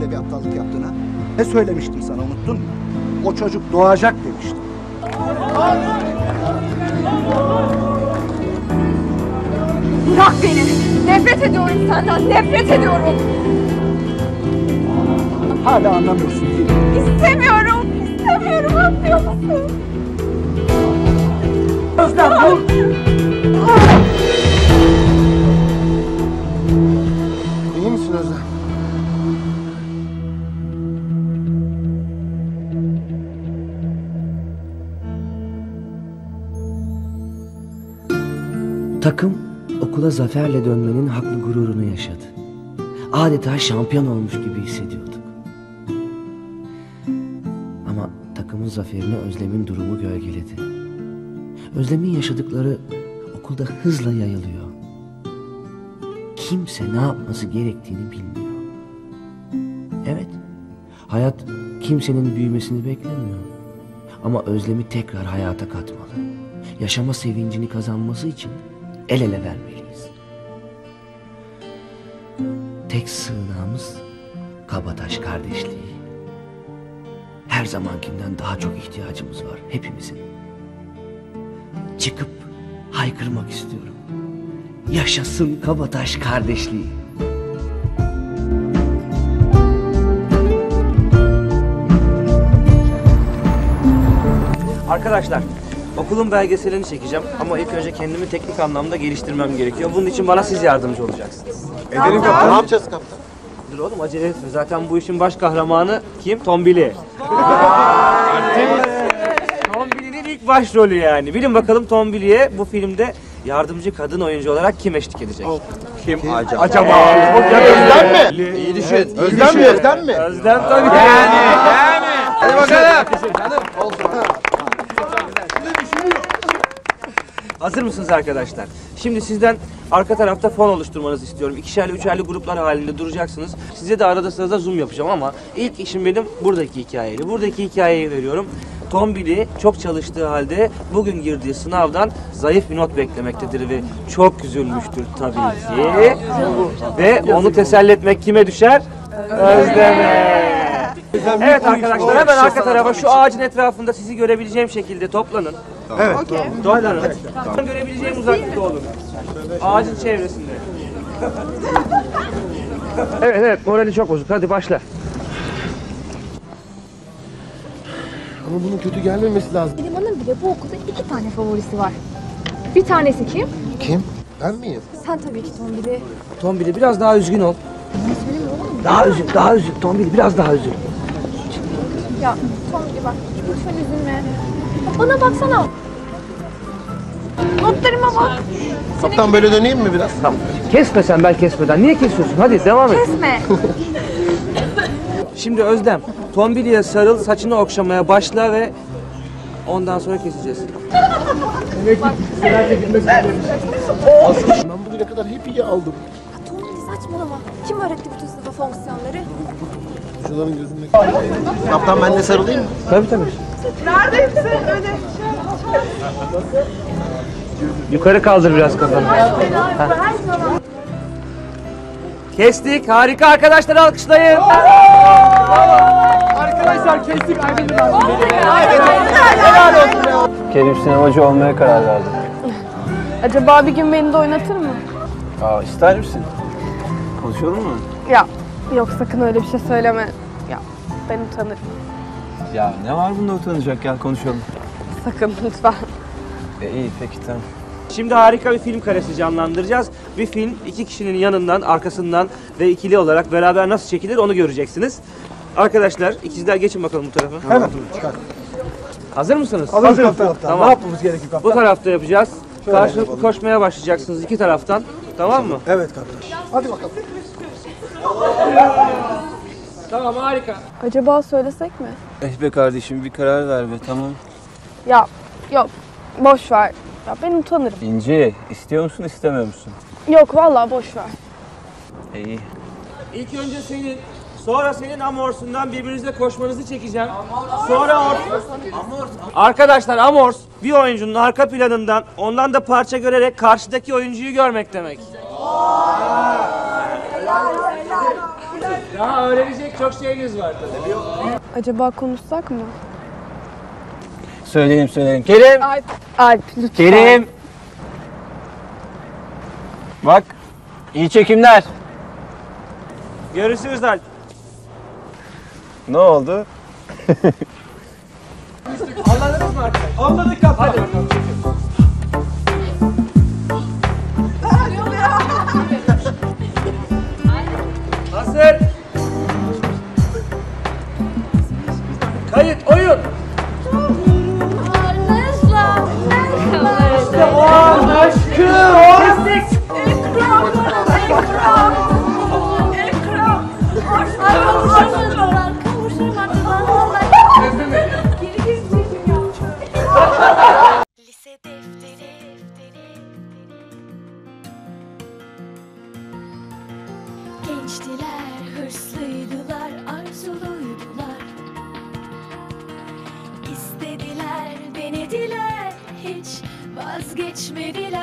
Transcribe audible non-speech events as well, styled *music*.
Böyle bir aptallık yaptın ha? Ne söylemiştim sana unuttun mu? O çocuk doğacak demiştim. Bırak beni. Nefret ediyorum senden. Nefret ediyorum. Hala anlamıyorsun değil mi? İstemiyorum. İstemiyorum. Anlıyor musun? Özlem dur! İyi misin Özlem? Takım okula zaferle dönmenin haklı gururunu yaşadı. Adeta şampiyon olmuş gibi hissediyorduk. Ama takımın zaferini Özlem'in durumu gölgeledi. Özlem'in yaşadıkları okulda hızla yayılıyor. Kimse ne yapması gerektiğini bilmiyor. Evet, hayat kimsenin büyümesini beklemiyor. Ama Özlem'i tekrar hayata katmalı. Yaşama sevincini kazanması için el ele vermeliyiz. Tek sığınağımız Kabataş kardeşliği. Her zamankinden daha çok ihtiyacımız var hepimizin. Çıkıp haykırmak istiyorum. Yaşasın Kabataş kardeşliği. Arkadaşlar okulun belgeselini çekeceğim ama ilk önce kendimi teknik anlamda geliştirmem gerekiyor. Bunun için bana siz yardımcı olacaksınız. Edelim kaptan. Ne yapacağız kaptan? Dur oğlum acele etme. Zaten bu işin baş kahramanı kim? Tombili. Tombili'nin ilk başrolü yani. Bilin bakalım Tombili'ye bu filmde yardımcı kadın oyuncu olarak kim eşlik edecek? Kim acaba? Acaba? Özlem mi? İyi düşün. Özlem mi? Özlem mi? Özlem tabii. Yani, yani. Hadi bakalım. Hazır mısınız arkadaşlar? Şimdi sizden arka tarafta fon oluşturmanızı istiyorum. İkişerli üçerli gruplar halinde duracaksınız. Size de arada sırada zoom yapacağım ama ilk işim benim buradaki hikayeli. Buradaki hikayeyi veriyorum. Tombili çok çalıştığı halde bugün girdiği sınavdan zayıf bir not beklemektedir ve çok üzülmüştür tabii ki. Ve onu teselli etmek kime düşer? Özlem'e. Evet arkadaşlar hemen arka tarafa şu ağacın etrafında sizi görebileceğim şekilde toplanın. Evet. Toplanın. Görebileceğim uzaklıkta olun. Ağacın çevresinde. *laughs* evet evet morali çok bozuk. Hadi başla. Ama bunun kötü gelmemesi lazım. Neriman'ın bile bu okulda iki tane favorisi var. Bir tanesi kim? Kim? Ben miyim? Sen tabii ki Tombili. Tombili biraz daha üzgün ol. Ne söyleme oğlum? Daha üzül, daha üzül. Tombili biraz daha üzül. Ya Tombili bak lütfen üzülme. Bana baksana. Notlarıma bak. Kaptan böyle döneyim mi biraz? Tamam. Kesme sen ben kesmeden. Niye kesiyorsun? Hadi devam et. Kesme. *laughs* Şimdi Özlem, Tombili'ye sarıl, saçını okşamaya başla ve ondan sonra keseceğiz. *laughs* Ben bugüne kadar hep iyi aldım. Ya Tombili saçmalama. Kim öğretti bütün sınıfa fonksiyonları? Şuların gözünde. Kaptan ben de sarılayım mı? Tabii tabii. Yukarı kaldır biraz kafanı. Kestik. Harika arkadaşlar alkışlayın. Arkadaşlar kestik. Kerim sinemacı olmaya karar verdi. Acaba bir gün beni de oynatır mı? Aa ister misin? Konuşalım mı? Ya yok sakın öyle bir şey söyleme. Ya ben utanırım. Ya ne var bunda utanacak gel konuşalım. Sakın lütfen. E, iyi peki tamam. Şimdi harika bir film karesi canlandıracağız. Bir film iki kişinin yanından, arkasından ve ikili olarak beraber nasıl çekilir onu göreceksiniz. Arkadaşlar ikizler geçin bakalım bu tarafa. Hemen. Hazır mısınız? Hazırız kaptan. Tamam. Ne yapmamız gerekiyor kaptan? Bu tarafta yapacağız. Karşılıklı koşmaya başlayacaksınız iki taraftan. Tamam mı? Evet kaptan. Hadi bakalım. Tamam harika. Acaba söylesek mi? Eh be kardeşim bir karar ver be tamam. Ya yok boş ver. Ya ben utanırım. İnci istiyor musun istemiyor musun? Yok vallahi boş ver. İyi. İlk önce senin, sonra senin amorsundan birbirinizle koşmanızı çekeceğim. Sonra or... Arkadaşlar amors bir oyuncunun arka planından ondan da parça görerek karşıdaki oyuncuyu görmek demek. Daha öğrenecek çok şeyiniz var. Acaba konuşsak mı? Söyleyelim söyleyelim. Kerim! Alp, Alp lütfen. Kerim! Bak, iyi çekimler. Görüşürüz Alp. Ne oldu? Anladınız mı arkadaşlar? Anladık kaptan. Hadi bakalım çekin. Hiç vazgeçmediler